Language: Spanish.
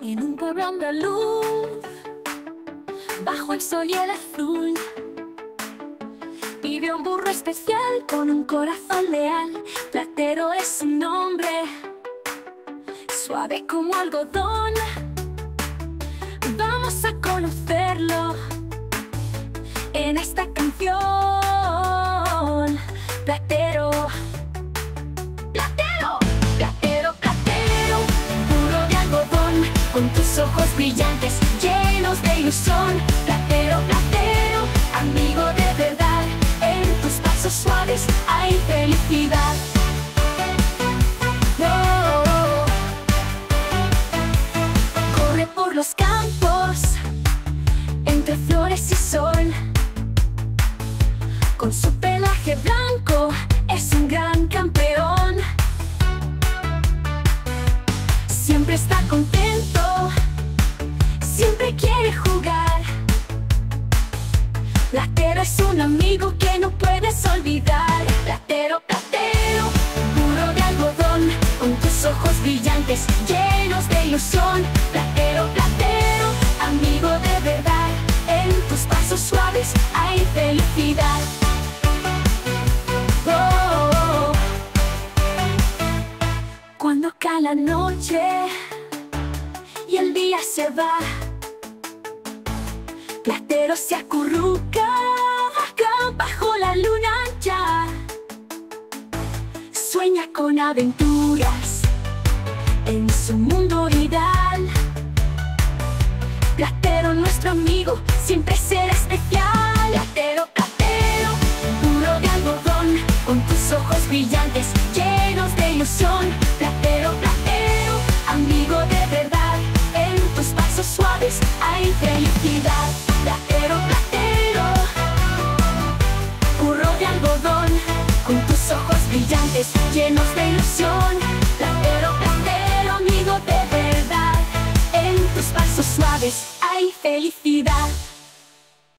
En un pueblo andaluz Bajo el sol y el azul. Vive un burro especial con un corazón leal. Platero es su nombre Suave como algodón. Vamos a conocerlo En esta canción Platero Con tus ojos brillantes Llenos de ilusión. Platero, platero Amigo de verdad En tus pasos suaves Hay felicidad. Oh. Corre por los campos Entre flores y sol. Con su pelaje blanco Es un gran campeón Platero es un amigo que no puedes olvidar Platero, platero, puro de algodón Con tus ojos brillantes, llenos de ilusión Platero, platero, amigo de verdad En tus pasos suaves hay felicidad Oh. Cuando cae la noche y el día se va Platero se acurruca bajo la luna ya Sueña con aventuras en su mundo ideal. Platero, nuestro amigo, siempre será especial. Platero, platero, puro de algodón Con tus ojos brillantes, llenos de ilusión. Platero, platero, amigo de verdad En tus pasos suaves hay felicidad Platero, platero, burro de algodón Con tus ojos brillantes, llenos de ilusión. Platero, platero, amigo de verdad. En tus pasos suaves hay felicidad